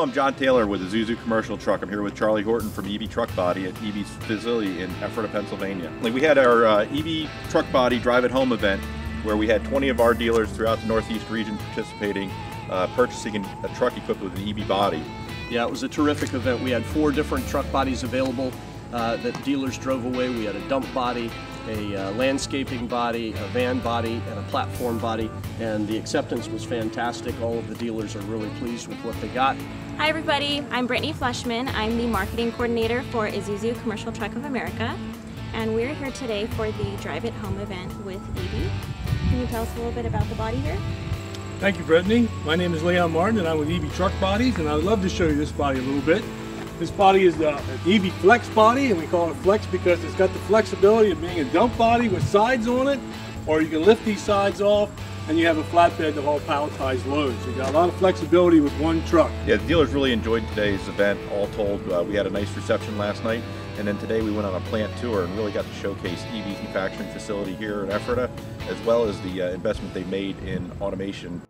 I'm John Taylor with Isuzu Commercial Truck. I'm here with Charlie Horton from Eby Truck Body at Eby's facility in Ephrata, Pennsylvania. We had our uh, Eby Truck Body Drive it Home event where we had 20 of our dealers throughout the Northeast region participating, uh, purchasing a truck equipped with an Eby body. Yeah, it was a terrific event. We had four different truck bodies available uh, that dealers drove away. We had a dump body, a uh, landscaping body, a van body, and a platform body, and the acceptance was fantastic. All of the dealers are really pleased with what they got. Hi everybody, I'm Brittany Fleshman. I'm the marketing coordinator for Isuzu Commercial Truck of America, and we're here today for the Drive It Home event with Eby. Can you tell us a little bit about the body here? Thank you, Brittany. My name is Leon Martin, and I'm with Eby Truck Bodies, and I'd love to show you this body a little bit. This body is the Eby Flex body, and we call it Flex because it's got the flexibility of being a dump body with sides on it, or you can lift these sides off, and you have a flatbed to haul palletized loads. So you got a lot of flexibility with one truck. Yeah, the dealers really enjoyed today's event. All told, uh, we had a nice reception last night, and then today we went on a plant tour and really got to showcase Eby's manufacturing facility here in Ephrata, as well as the uh, investment they made in automation